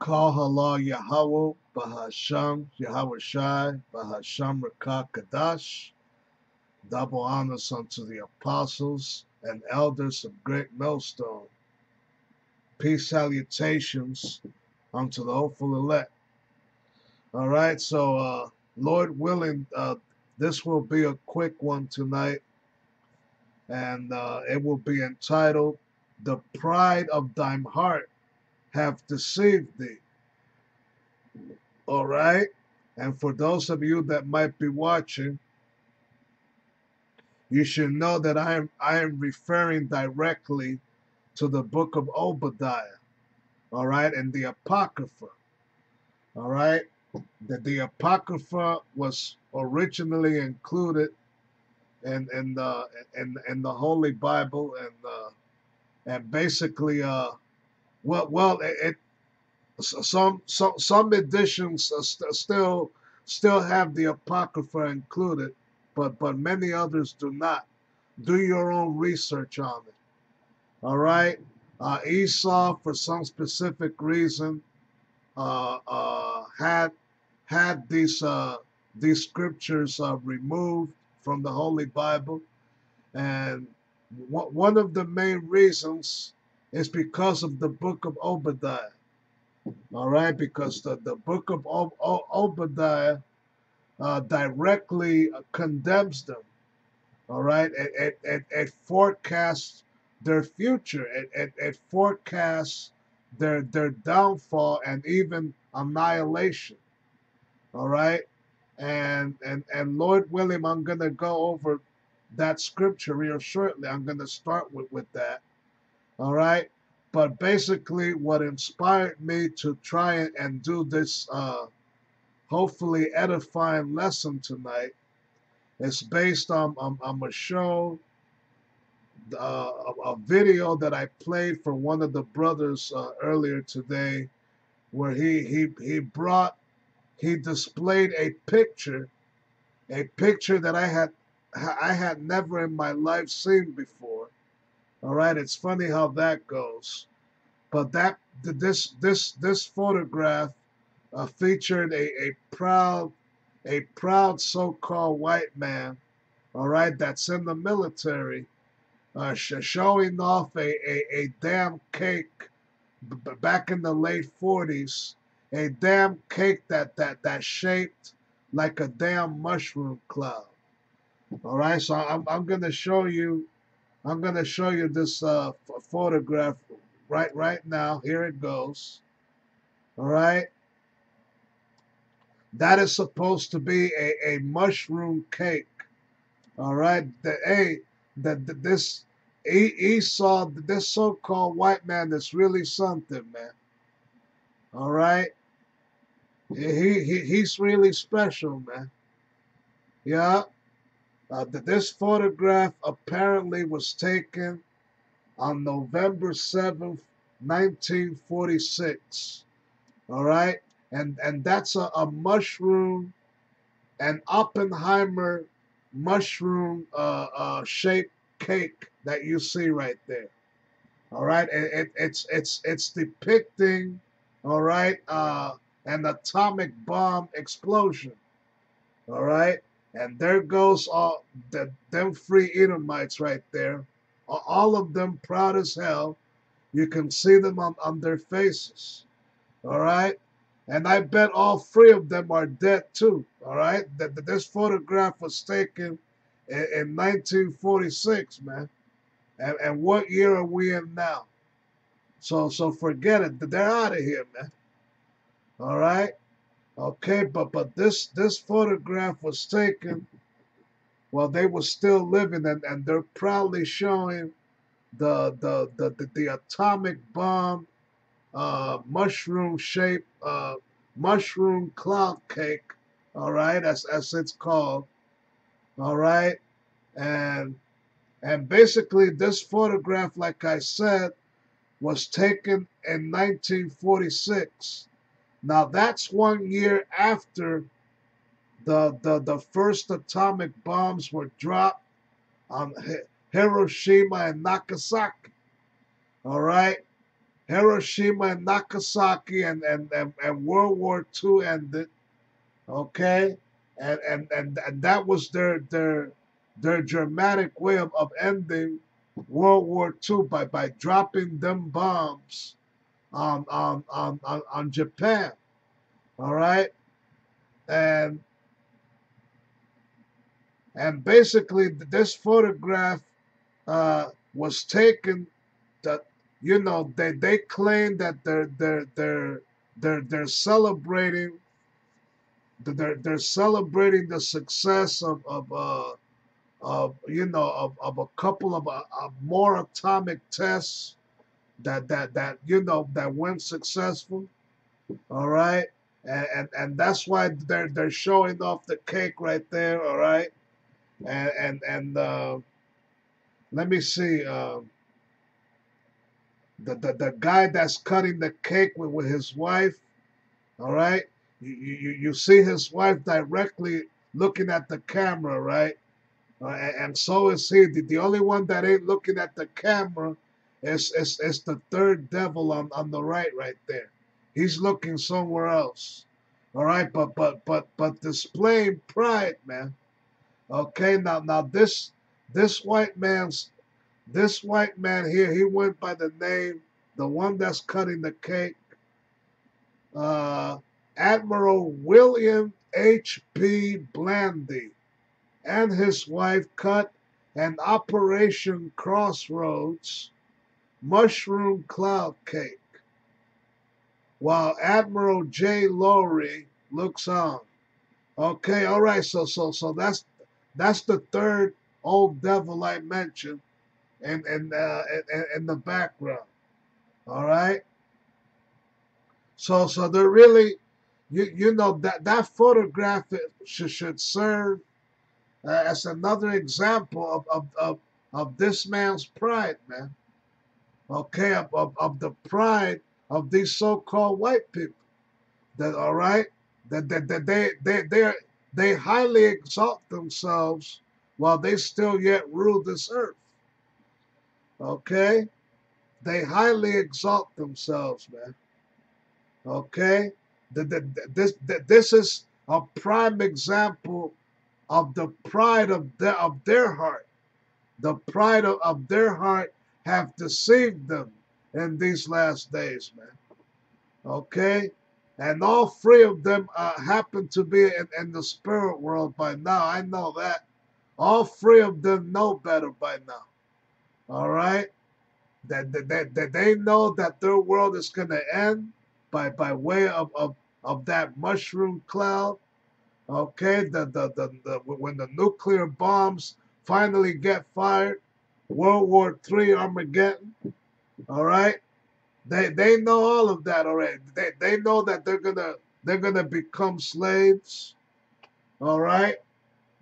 Kahala Yahweh Bahasham Yahweh Shai Bahasham Rakah Kadash. Double honors unto the apostles and elders of Great Millstone. Peace salutations unto the hopeful elect. All right, so uh, Lord willing, uh, this will be a quick one tonight, and uh, it will be entitled "The Pride of Thine Heart Have Deceived Thee." All right, and for those of you that might be watching, you should know that I am I am referring directly to the book of Obadiah, all right, and the Apocrypha, all right. That the Apocrypha was originally included in in the in in the Holy Bible and uh, and basically uh well well it, it some some some editions st- still still have the Apocrypha included but but many others do not. Do your own research on it. All right. Uh, Esau, for some specific reason, uh, uh, had had these uh, these scriptures uh, removed from the Holy Bible, and one of the main reasons is because of the book of Obadiah. All right, because the, the book of Ob- Ob- Obadiah uh, directly condemns them. All right, it, it, it, it forecasts their future. It, it, it forecasts their their downfall and even annihilation. All right, and and and Lord willing, I'm gonna go over that scripture real shortly. I'm gonna start with with that. All right, but basically, what inspired me to try and do this. Uh, hopefully edifying lesson tonight. It's based on, on, on a show, uh, a, a, video that I played for one of the brothers uh, earlier today, where he, he, he brought, he displayed a picture, a picture that I had, I had never in my life seen before. All right, it's funny how that goes, but that this this this photograph uh, featured a, a proud a proud so-called white man, all right, that's in the military, uh, sh- showing off a, a, a damn cake back in the late 40s, a damn cake that, that, that shaped like a damn mushroom cloud. All right, so I'm, I'm going to show you, I'm going to show you this uh, photograph right right now. Here it goes. All right. That is supposed to be a, a mushroom cake. All right. The a that this Esau, this so-called white man, that's really something, man. All right. He, he he's really special, man. Yeah. Uh, this photograph apparently was taken on November 7th, 1946. All right and and that's a, a mushroom, an Oppenheimer mushroom uh, uh, shaped cake that you see right there. All right, it, it, it's it's it's depicting, all right, uh, an atomic bomb explosion. All right, and there goes all the them free Edomites right there, all of them proud as hell. You can see them on, on their faces. All right, and I bet all three of them are dead too. All right, that this photograph was taken in, in 1946, man. And, and what year are we in now? So so forget it. They're out of here, man. All right. Okay, but but this this photograph was taken while they were still living, and, and they're proudly showing the the the the, the atomic bomb uh, mushroom shaped uh, mushroom cloud cake, all right, as, as it's called, all right, and and basically this photograph, like I said, was taken in 1946. Now that's one year after the the, the first atomic bombs were dropped on Hiroshima and Nagasaki. All right, Hiroshima and Nagasaki and, and, and, and World War II ended. Okay? And, and, and, and that was their their their dramatic way of, of ending World War II by, by dropping them bombs on on, on, on, on Japan. All right? And and basically this photograph uh, was taken that you know they they claim that they're they're they're they're they're celebrating they're they're celebrating the success of of uh of you know of, of a couple of uh, more atomic tests that that that you know that went successful all right? And and, and that's why they're they're showing off the cake right there all right? And and and uh, let me see uh, the, the the guy that's cutting the cake with, with his wife all right? You, you you see his wife directly looking at the camera right? Uh, and, and, so is he. The, the only one that ain't looking at the camera is is, is the third devil on, on the right right there. He's looking somewhere else. All right but but but but displaying pride man. Okay, now now this this white man's this white man here, he went by the name, the one that's cutting the cake, uh, Admiral William H.P. Blandy, and his wife cut an Operation Crossroads mushroom cloud cake, while Admiral J. Lowry looks on. Okay, all right, so so so that's that's the third old devil I mentioned in, in, uh, in, in the background. All right? So, so they're really, you, you know, that, that photograph should, should serve uh, as another example of, of, of, of this man's pride, man. Okay, of, of, of the pride of these so-called white people. That all right, that, that, that they they they're they highly exalt themselves while they still yet rule this earth. Okay? They highly exalt themselves, man. Okay? The, the, this, the, this is a prime example of the pride of their, of their heart. The pride of, of their heart have deceived them in these last days, man. Okay? And all three of them uh, happen to be in, in the spirit world by now. I know that. All three of them know better by now. All right? That, that, that they know that their world is going to end by, by way of, of, of that mushroom cloud. Okay? The, the, the, the, when the nuclear bombs finally get fired, World War III Armageddon. All right? They they know all of that already. They they know that they're gonna they're gonna become slaves. All right.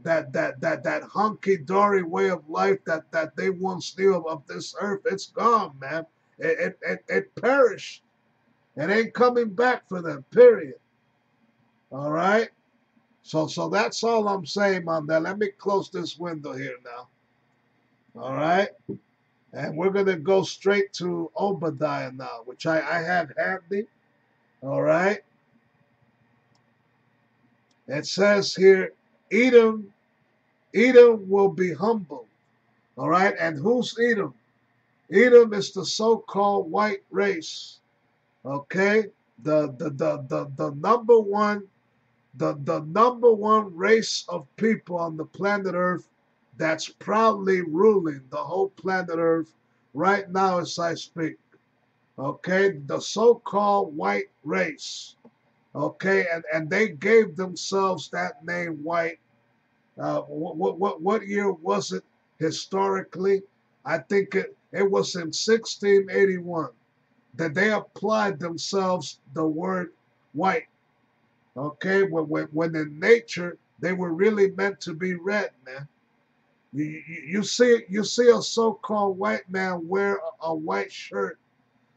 That that that that hunky dory way of life that that they once knew of, of this earth, it's gone, man. It, it it it perished. It ain't coming back for them. Period. All right. So so that's all I'm saying on that. Let me close this window here now. All right. And we're going to go straight to Obadiah now, which I, I have handy. All right. It says here, Edom, Edom will be humbled. All right. And who's Edom? Edom is the so-called white race. Okay. The, the, the, the, the number one, the, the number one race of people on the planet Earth that's proudly ruling the whole planet Earth right now as I speak. Okay, the so-called white race. Okay, and, and they gave themselves that name white. Uh, what, what, what year was it historically? I think it, it was in 1681 that they applied themselves the word white. Okay, when, when, when in nature they were really meant to be red, man. You, you, see you see a so-called white man wear a, white shirt,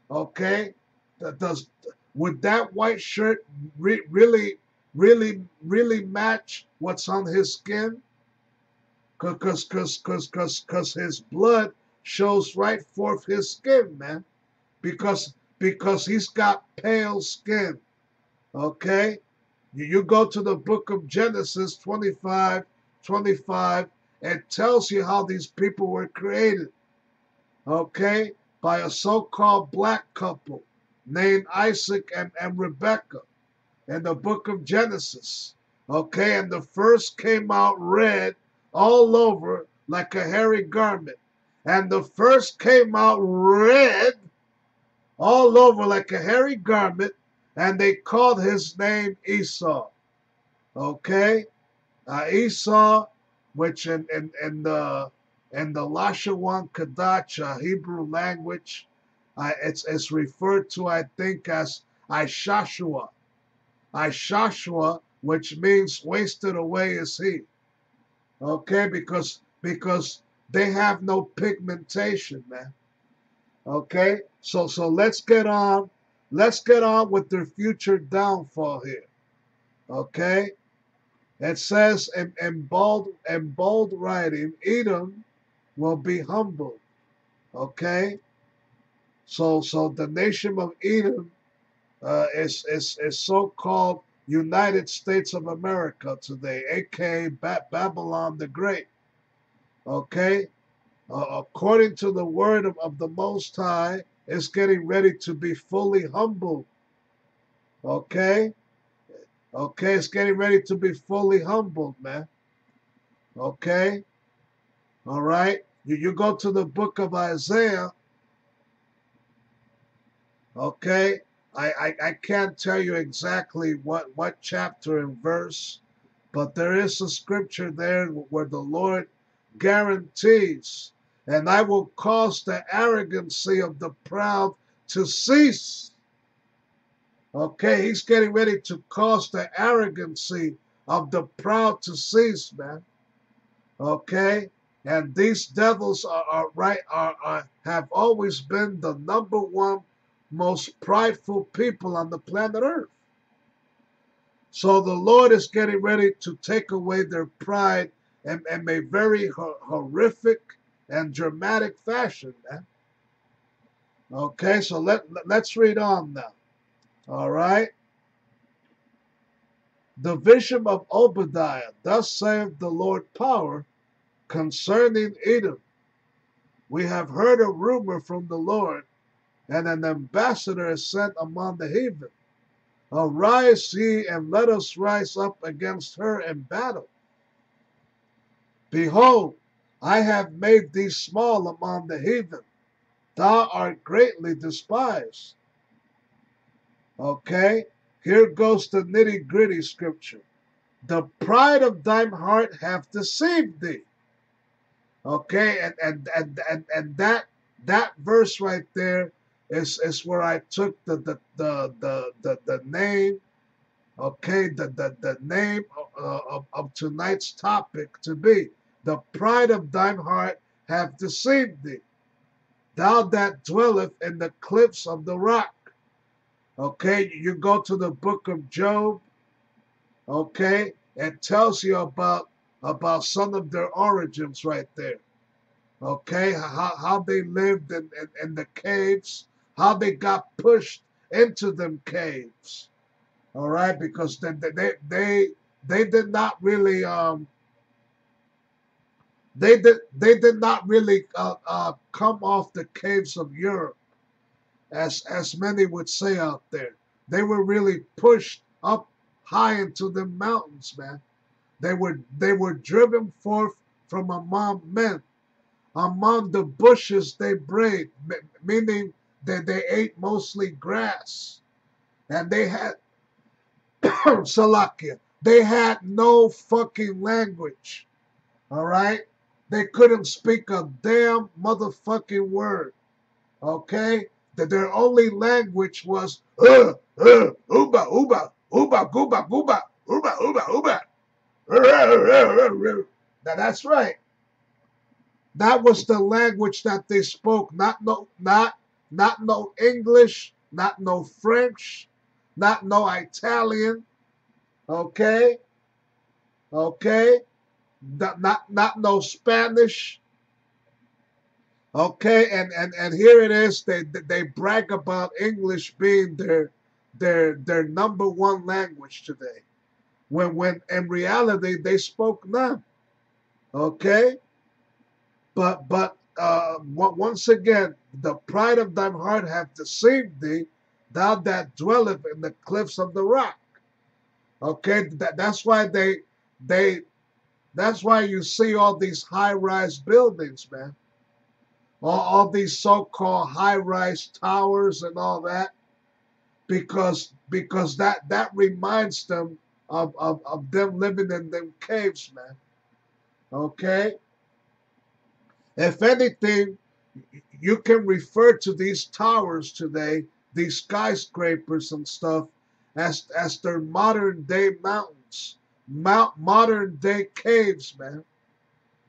okay? That does would that white shirt re really really really match what's on his skin? Cause cause cause cause cause his blood shows right forth his skin, man. Because because he's got pale skin. Okay? You, you go to the book of Genesis 25, 25, it tells you how these people were created. Okay? By a so called black couple named Isaac and, and Rebecca in the book of Genesis. Okay? And the first came out red all over like a hairy garment. And the first came out red all over like a hairy garment, and they called his name Esau. Okay? Uh, Esau, which in, in, in the in the Lashawan Kadach uh, Hebrew language, uh, it's, it's referred to, I think, as Ishashua. Ishashua, which means wasted away is he. Okay, because because they have no pigmentation, man. Okay, so so let's get on. Let's get on with their future downfall here. Okay, it says in, in bold in bold writing, Edom will be humbled. Okay, so so the nation of Edom uh, is is is so-called United States of America today, aka ba- Babylon the Great. Okay, uh, according to the word of, of the Most High, is getting ready to be fully humbled. Okay? Okay, it's getting ready to be fully humbled, man. Okay? All right? You, you go to the book of Isaiah. Okay? I, I, I can't tell you exactly what, what chapter and verse, but there is a scripture there where the Lord guarantees and I will cause the arrogancy of the proud to cease. Okay, he's getting ready to cause the arrogancy of the proud to cease, man. Okay, and these devils are, are right are, are have always been the number one most prideful people on the planet Earth. So the Lord is getting ready to take away their pride and, and a very horrific and dramatic fashion, man. Okay, so let, let's read on now. All right. The vision of Obadiah, thus saith the Lord power concerning Edom. We have heard a rumor from the Lord, and an ambassador is sent among the heathen. Arise ye, and let us rise up against her in battle. Behold, I have made thee small among the heathen. Thou art greatly despised. Okay, here goes the nitty gritty scripture. The pride of thine heart hath deceived thee. Okay, and and and and, and that that verse right there is is where I took the the the the the, the name, okay, the the, the name uh, of, of tonight's topic to be the pride of thine heart hath deceived thee. Thou that dwelleth in the cliffs of the rock. Okay, you go to the book of Job. Okay, it tells you about about some of their origins right there. Okay, how, how they lived in, in, in the caves, how they got pushed into them caves. All right, because they they they, they did not really um they did, they did not really uh, uh, come off the caves of Europe, as, as many would say out there. They were really pushed up high into the mountains, man. They were they were driven forth from among men. Among the bushes they brayed, meaning that they ate mostly grass. And they had Salakia. They had no fucking language. All right? They couldn't speak a damn motherfucking word. Okay? That their only language was uh, uh, uba, uba, uba, gooba, gooba, uba, uba, uba. Now that's right. That was the language that they spoke. Not no, not not no English, not no French, not no Italian. Okay, okay not, not, not no Spanish. Okay, and, and, and here it is. They they brag about English being their their their number one language today. When when in reality they spoke none. Okay? But but uh once again, the pride of thine heart hath deceived thee, thou that dwelleth in the cliffs of the rock. Okay, that, that's why they they that's why you see all these high-rise buildings, man. All, these so-called high-rise towers and all that. Because because that that reminds them of, of, of them living in them caves, man. Okay? If anything, you can refer to these towers today, these skyscrapers and stuff, as as their modern day mountains, mount modern day caves, man.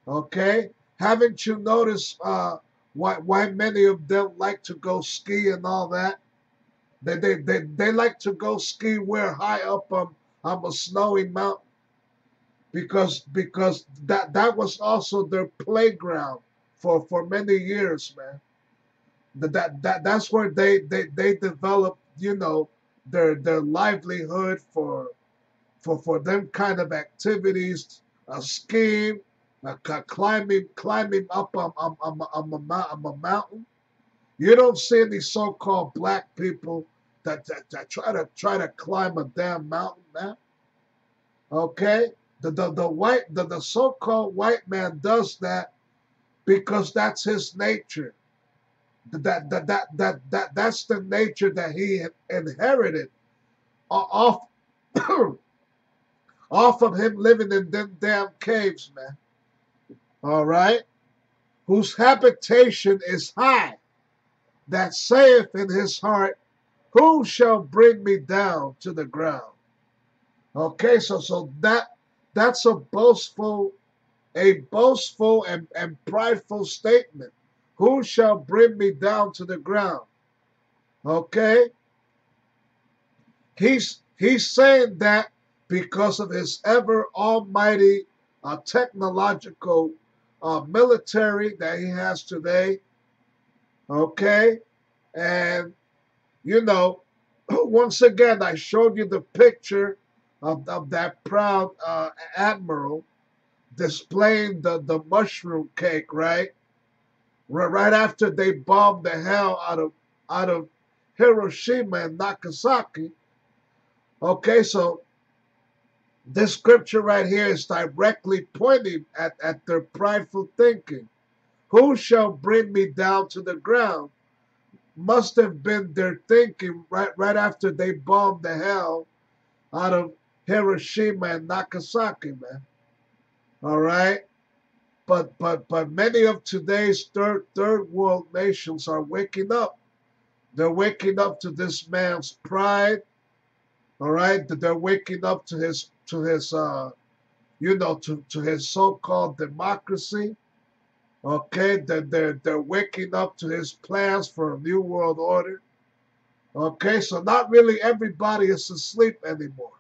Okay, haven't you noticed uh, why why many of them like to go ski and all that? They they they, they like to go ski where high up on on a snowy mountain because because that that was also their playground for for many years, man. That that, that that's where they they they developed, you know, their their livelihood for for for them kind of activities, a skiing, a climbing climbing up on on, on, on, a, mountain. You don't see any so-called black people that, that, that try to try to climb a damn mountain, man. Okay, the the, the white the, the so-called white man does that because that's his nature. That, that, that, that, that, that's the nature that he inherited uh, off, off of him living in them damn caves, man. All right? Whose habitation is high, that saith in his heart, Who shall bring me down to the ground? Okay, so so that that's a boastful, a boastful and, and prideful statement. Who shall bring me down to the ground? Okay? He's he's saying that because of his ever almighty uh, technological uh, military that he has today. Okay? And, you know, once again, I showed you the picture of, of that proud uh, admiral displaying the, the mushroom cake, right? Right after they bombed the hell out of out of Hiroshima and Nagasaki. Okay, so this scripture right here is directly pointing at, at their prideful thinking. Who shall bring me down to the ground? Must have been their thinking right right after they bombed the hell out of Hiroshima and Nagasaki, man. All right? But but but many of today's third third world nations are waking up. They're waking up to this man's pride. All right? They're waking up to his to his uh you know to, to his so-called democracy. Okay, that they're they're waking up to his plans for a new world order. Okay, so not really everybody is asleep anymore.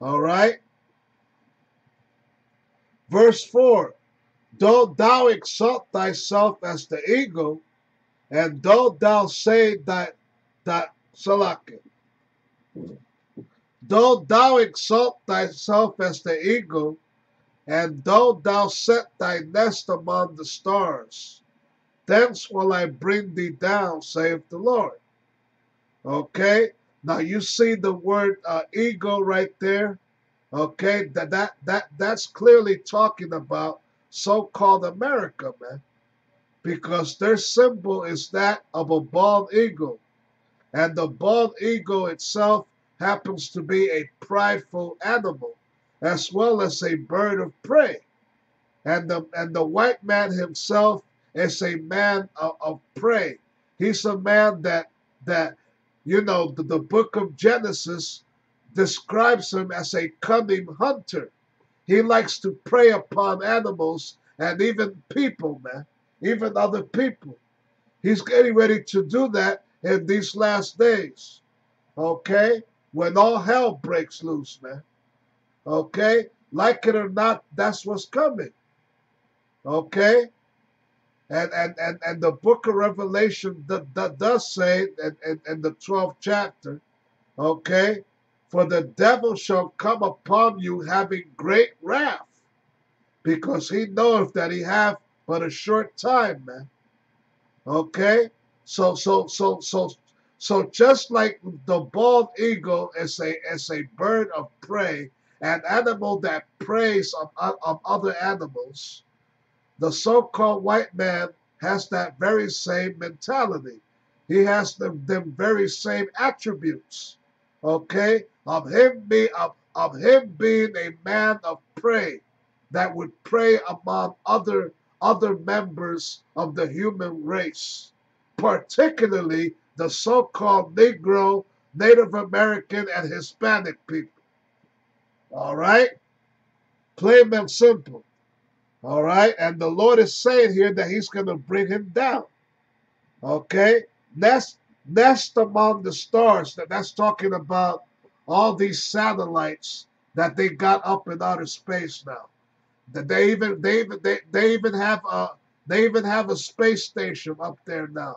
All right. Verse 4 Though thou exalt thyself as the eagle, and though thou say that that Salaki, though thou exalt thyself as the eagle, and though thou set thy nest among the stars, thence will I bring thee down, saith the Lord. Okay, now you see the word uh, ego right there. Okay, that that that that's clearly talking about so-called America, man, because their symbol is that of a bald eagle, and the bald eagle itself happens to be a prideful animal, as well as a bird of prey, and the and the white man himself is a man of, of prey. He's a man that that you know, the, the book of Genesis describes him as a cunning hunter. He likes to prey upon animals and even people, man, even other people. He's getting ready to do that in these last days. Okay? When all hell breaks loose, man. Okay? Like it or not, that's what's coming. Okay? And and and, and the book of Revelation that, that does say in, in, the 12th chapter, okay, for the devil shall come upon you having great wrath, because he knoweth that he have but a short time, man. Okay? So so so so so just like the bald eagle is a is a bird of prey, an animal that preys on, on other animals, the so-called white man has that very same mentality. He has the, them very same attributes. Okay? Of him be of, of him being a man of prey that would prey among other other members of the human race, particularly the so-called Negro, Native American, and Hispanic people. All right? Plain and simple. All right? And the Lord is saying here that he's going to bring him down. Okay? Nest, nest among the stars. That, that's talking about all these satellites that they got up in outer space now. That they even they even they, they even have a they even have a space station up there now.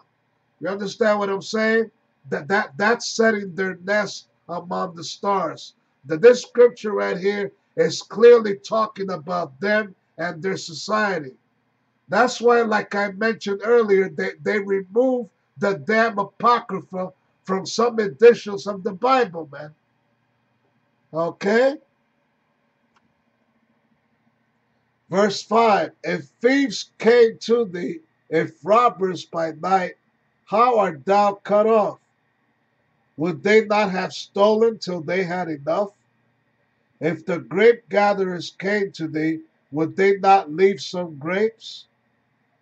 You understand what I'm saying? That that that's setting their nest among the stars. That this scripture right here is clearly talking about them and their society. That's why, like I mentioned earlier, they, they remove the damn Apocrypha from some editions of the Bible, man. Okay? Verse 5 If thieves came to thee, if robbers by night, how art thou cut off? Would they not have stolen till they had enough? If the grape gatherers came to thee, would they not leave some grapes?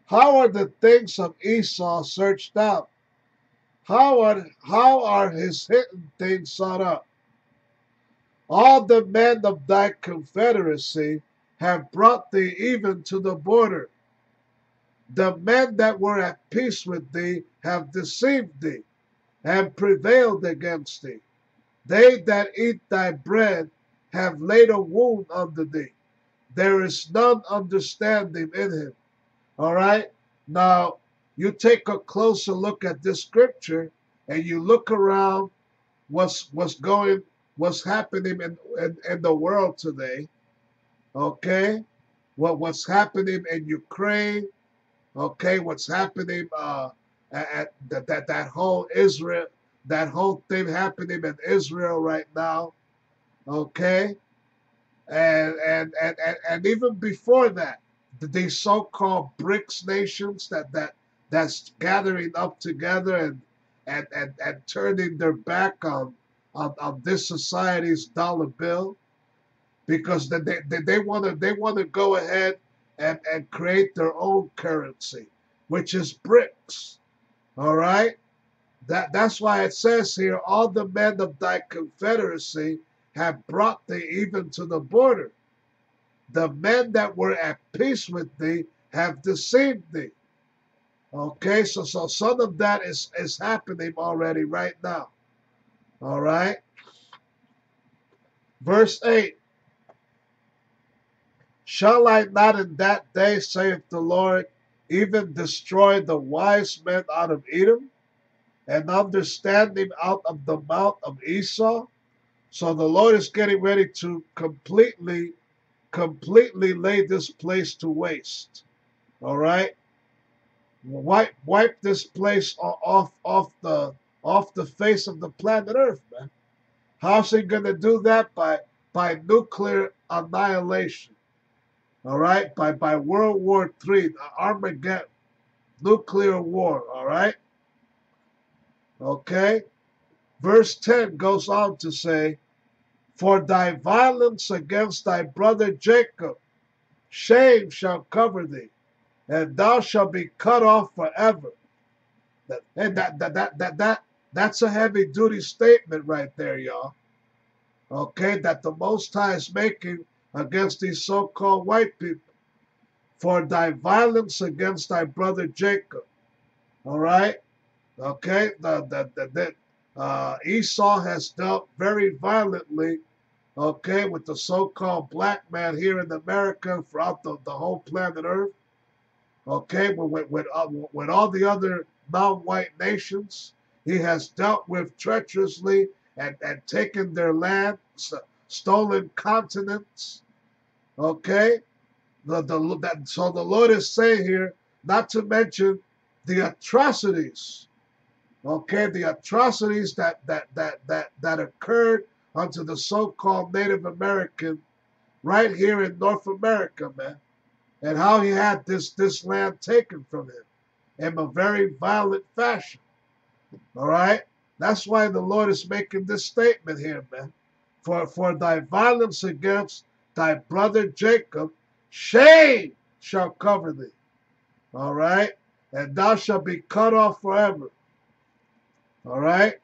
How are the things of Esau searched out? How are, how are his hidden things sought up? All the men of thy confederacy have brought thee even to the border. The men that were at peace with thee have deceived thee and prevailed against thee. They that eat thy bread have laid a wound under thee. There is none understanding in him. All right? Now, you take a closer look at this scripture and you look around what's what's going what's happening in, in, in the world today. Okay? What what's happening in Ukraine, okay, what's happening uh at, that, that that whole Israel, that whole thing happening in Israel right now, okay, and and and and, and even before that, the so-called BRICS nations that that that's gathering up together and and and, and turning their back on, on on this society's dollar bill because they they, they want to they want to go ahead and, and create their own currency, which is BRICS. All right? That, that's why it says here, all the men of thy confederacy have brought thee even to the border. The men that were at peace with thee have deceived thee. Okay, so so some of that is, is happening already right now. All right. Verse 8 Shall I not in that day, saith the Lord, even destroy the wise men out of Edom, and understanding out of the mouth of Esau. So the Lord is getting ready to completely, completely lay this place to waste. All right, wipe wipe this place off off the off the face of the planet Earth, man. How's he gonna do that? By by nuclear annihilation all right, by, by World War III, Armageddon, nuclear war, all right? Okay? Verse 10 goes on to say, For thy violence against thy brother Jacob, shame shall cover thee, and thou shalt be cut off forever. That, and that, that, that, that, that, that's a heavy duty statement right there, y'all. Okay, that the Most High is making against these so-called white people for thy violence against thy brother Jacob. All right? Okay? The, the, the, the uh, Esau has dealt very violently, okay, with the so-called black man here in America throughout the, the whole planet Earth. Okay, with with, uh, with all the other non-white nations, he has dealt with treacherously and, and taken their land, stolen continents. Okay, the, the that, so the Lord is saying here, not to mention the atrocities. Okay, the atrocities that that that that that occurred unto the so-called Native American right here in North America, man, and how he had this this land taken from him in a very violent fashion. All right, that's why the Lord is making this statement here, man. For for thy violence against thy brother Jacob, shame shall cover thee. All right, and thou shalt be cut off forever. All right.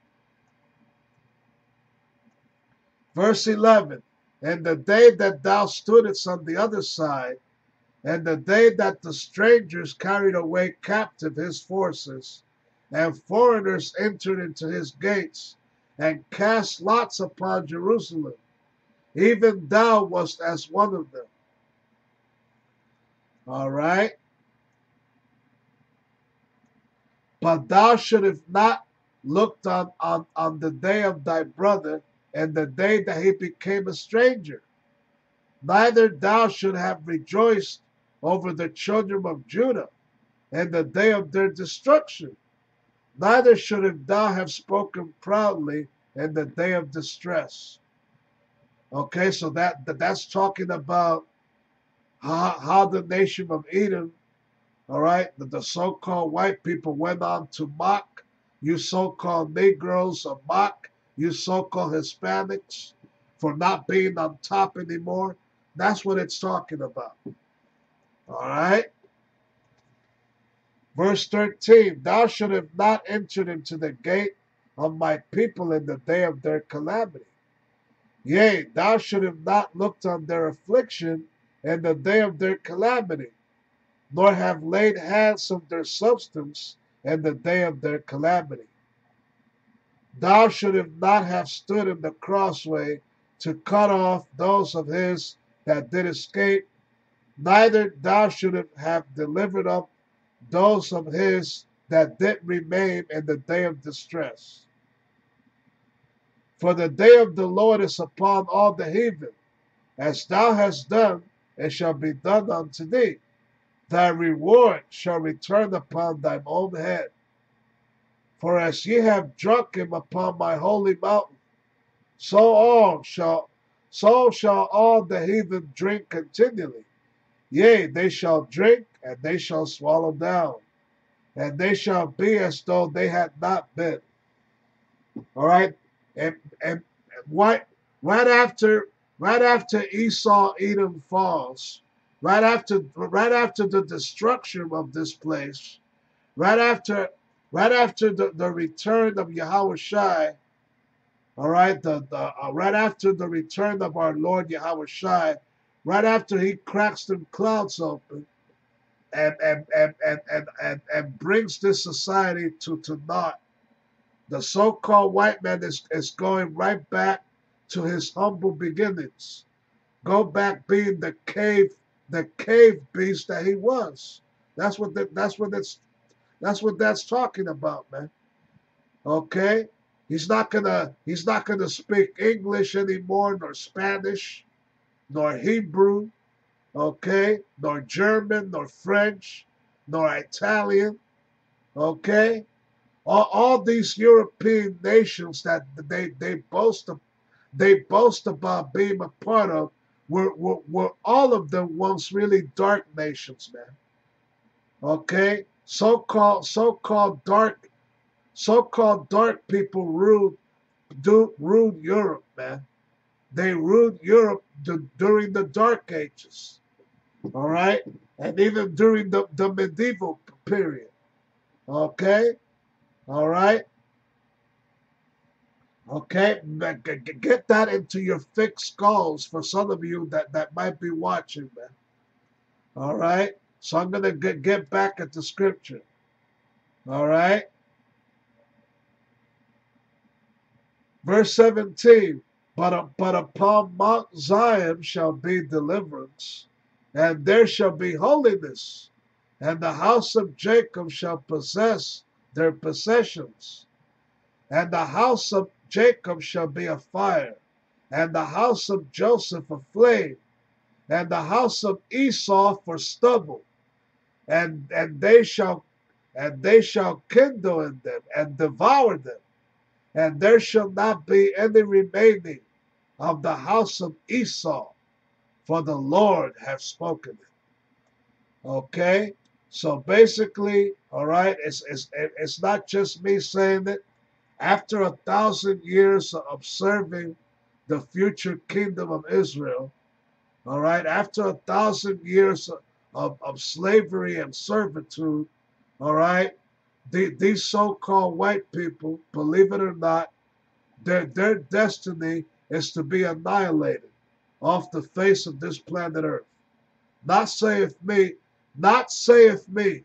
Verse 11 And the day that thou stoodest on the other side, and the day that the strangers carried away captive his forces, and foreigners entered into his gates, and cast lots upon Jerusalem, even thou wast as one of them. All right. But thou shouldst not looked on, on, on the day of thy brother and the day that he became a stranger. Neither thou should have rejoiced over the children of Judah and the day of their destruction. Neither should thou have spoken proudly in the day of distress. Okay, so that, that that's talking about how, how the nation of Edom, all right, the, the so-called white people went on to mock you so-called Negroes or mock, you so-called Hispanics for not being on top anymore. That's what it's talking about. All right. Verse 13, thou should have not entered into the gate of my people in the day of their calamity. Yea, thou should have not looked on their affliction in the day of their calamity, nor have laid hands on their substance in the day of their calamity. Thou shouldst not have stood in the crossway to cut off those of his that did escape, neither thou shouldst have delivered up those of his that did remain in the day of distress. For the day of the Lord is upon all the heathen. As thou hast done, it shall be done unto thee thy reward shall return upon thine own head. For as ye have drunk him upon my holy mountain, so all shall so shall all the heathen drink continually. Yea, they shall drink, and they shall swallow down, and they shall be as though they had not been. All right, and and what right after right after Esau Edom falls, right after right after the destruction of this place, right after right after the, the return of Yahweh Shai, all right, the, the uh, right after the return of our Lord Yahweh Shai, right after he cracks the clouds open and and and and and, and, and brings this society to, to naught, the so-called white man is, is going right back to his humble beginnings. Go back being the cave the cave beast that he was. That's what the, that's what that's that's what that's talking about, man. Okay? He's not gonna he's not gonna speak English anymore, nor Spanish, nor Hebrew, okay, nor German, nor French, nor Italian. Okay? All, all these European nations that they, they boast of, they boast about being a part of were, were, were all of them once really dark nations, man. Okay? So-called so-called dark so-called dark people ruled do, ruled Europe, man. They ruled Europe during the Dark Ages. All right? And even during the, the medieval period. Okay? All right? Okay, get that into your thick skulls for some of you that, that might be watching, man. All right, so I'm going to get, get back at the scripture. All right. Verse 17, but, but upon Mount Zion shall be deliverance, and there shall be holiness, And the house of Jacob shall possess their possessions. And the house of Jacob shall be a fire, and the house of Joseph a flame, and the house of Esau for stubble. And and they shall and they shall kindle in them and devour them. And there shall not be any remaining of the house of Esau, for the Lord hath spoken it. Okay? So basically, all right, it's, it's, it's not just me saying it. After a thousand years of observing the future kingdom of Israel, all right, after a thousand years of, of slavery and servitude, all right, the, these so-called white people, believe it or not, their, their destiny is to be annihilated off the face of this planet Earth. Not saith me, not saith me,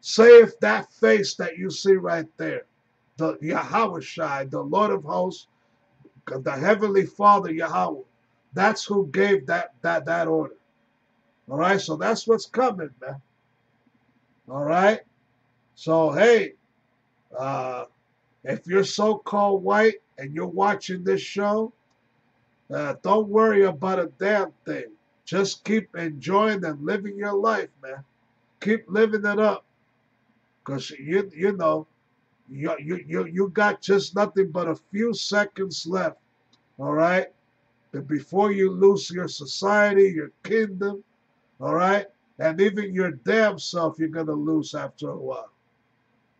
saith that face that you see right there, the Yahweh the Lord of hosts, the Heavenly Father Yahweh. That's who gave that that that order. All right, so that's what's coming, man. All right, so hey, uh, if you're so-called white and you're watching this show, uh, don't worry about a damn thing. Just keep enjoying and living your life, man. Keep living it up, cause you you know, you you you you got just nothing but a few seconds left. All right, but before you lose your society, your kingdom, all right, and even your damn self, you're gonna lose after a while.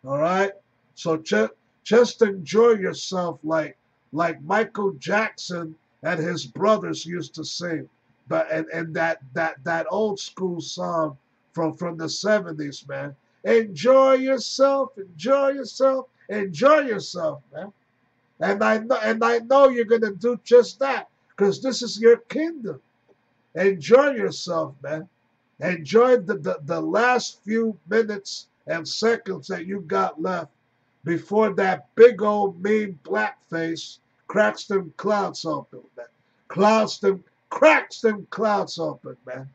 All right, so just just enjoy yourself like like Michael Jackson and his brothers used to sing. But and, and that that that old school song from from the 70s man. Enjoy yourself enjoy yourself enjoy yourself man. And i know and i know you're gonna do just that because this is your kingdom. Enjoy yourself man. Enjoy the, the the last few minutes and seconds that you got left before that big old mean black face cracks them clouds open man clouds them cracks them clouds open, man.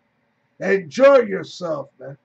Enjoy yourself, man.